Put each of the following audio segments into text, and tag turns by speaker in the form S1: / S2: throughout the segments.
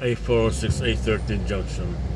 S1: A406, A13 junction.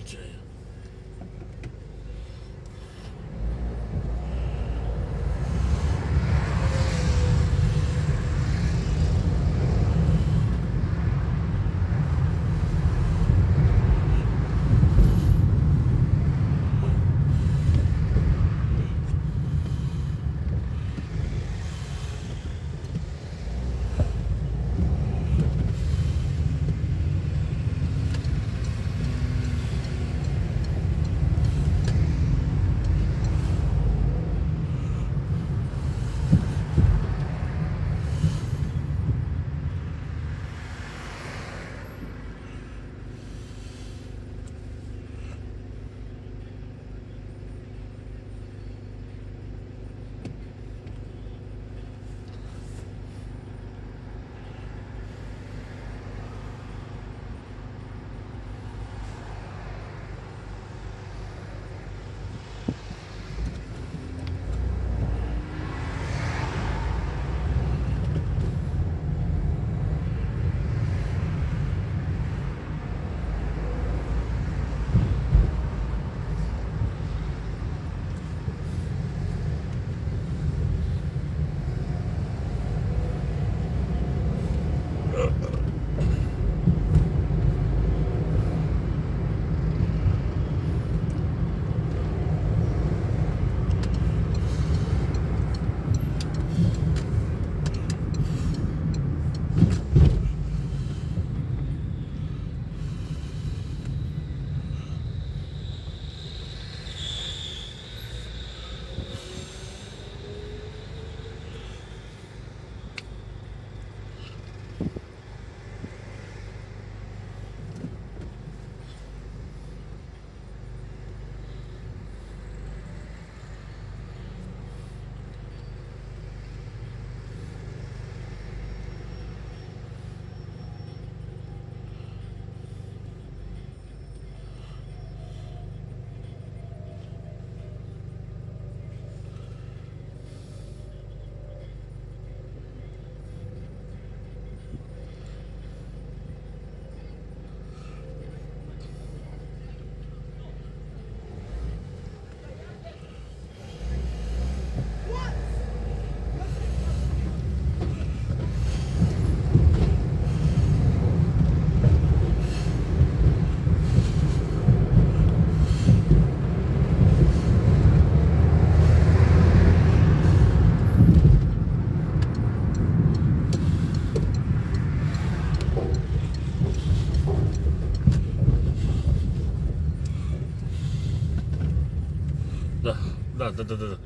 S1: Okay. 等等等等。